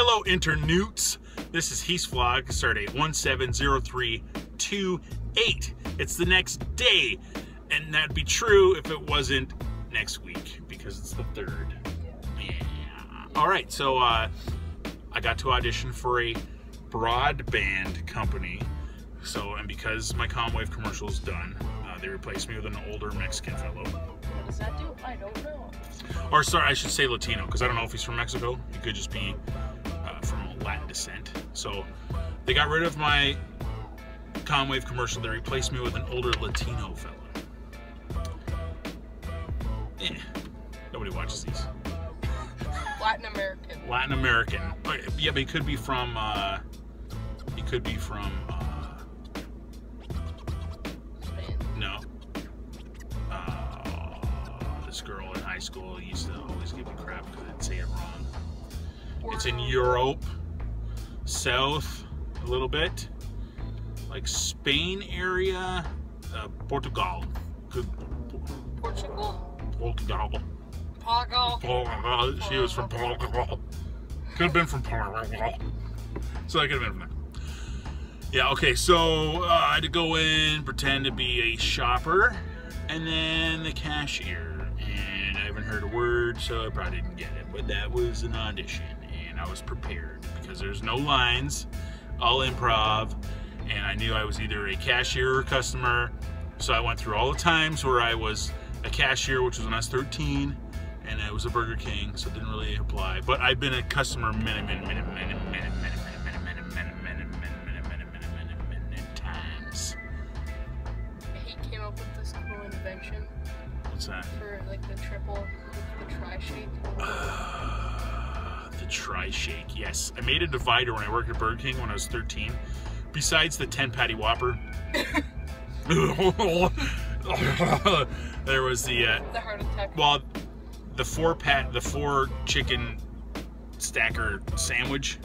Hello, internewts. This is Heath's Vlog, stardate 170328. It's the next day, and that'd be true if it wasn't next week, because it's the third. Yeah. All right, so uh, I got to audition for a broadband company. So, and because my Comwave commercial is done, uh, they replaced me with an older Mexican fellow. What does that do? I don't know. Or sorry, I should say Latino, because I don't know if he's from Mexico. He could just be descent. So they got rid of my Comwave commercial. They replaced me with an older Latino fella. Eh, nobody watches these. Latin American. Latin American. But, yeah, but he could be from. Uh, he could be from. Uh, Spain. no. Uh, this girl in high school used to always give me crap because I'd say it wrong. It's in Europe, south a little bit, like Spain area, uh, Portugal. Portugal? Portugal. Portugal. She was from Portugal. Could have been from Portugal. So I could have been from there. Yeah, okay, so uh, I had to go in, pretend to be a shopper, and then the cashier. And I haven't heard a word, so I probably didn't get it. But that was an audition, and I was prepared because there's no lines, all improv, and I knew I was either a cashier or customer. So I went through all the times where I was a cashier, which was when I was 13, and I was a Burger King, so it didn't really apply. But I've been a customer many, many, many, many, many, many, many, many, many, many, many, many, many, many, many, many times. He came up with this cool invention What's that? for like the triple, the tri shake. The Tri Shake. Yes, I made a divider when I worked at Burger King when I was 13. Besides the 10 patty Whopper, there was the uh, The heart attack. well, the four pat, the four chicken stacker sandwich.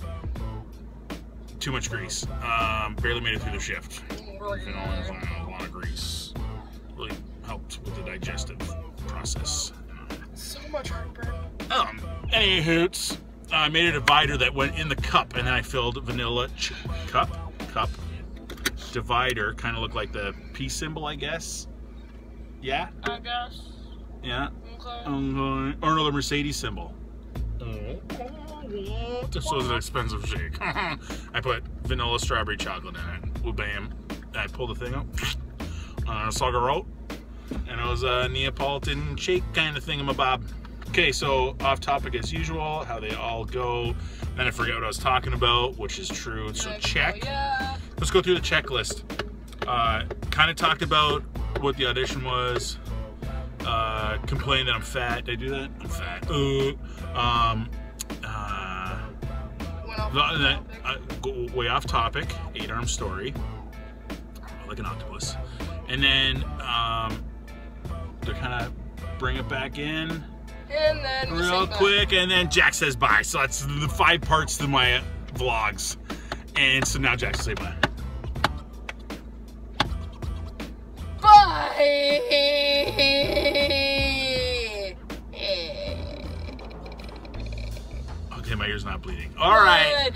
Too much grease. Um, barely made it through the shift. A lot of grease. Really helped with the digestive process. So much heartburn. Um, any hoots. I made a divider that went in the cup, and then I filled vanilla ch- cup, cup, divider. Kind of looked like the peace symbol, I guess. Yeah, I guess. yeah. Okay. Um, or another Mercedes symbol. This was an expensive shake. I put vanilla strawberry chocolate in it. Well, bam. I pulled the thing up. Uh, Saga wrote. And it was a Neapolitan shake kind of thingamabob. Okay, so off topic as usual, how they all go. Then I forget what I was talking about, which is true. So check. Let's go through the checklist. Uh, kind of talked about what the audition was. Uh, complained that I'm fat. Did I do that? I'm fat. Ooh. um, uh, Went off the- the that, uh, way off topic. Eight arm story. Like an octopus. And then um, they're kind of bring it back in and then real bye. quick, and then Jack says bye. So that's the five parts to my vlogs. And so now Jack say bye. Bye. Okay, my ear's not bleeding. All right.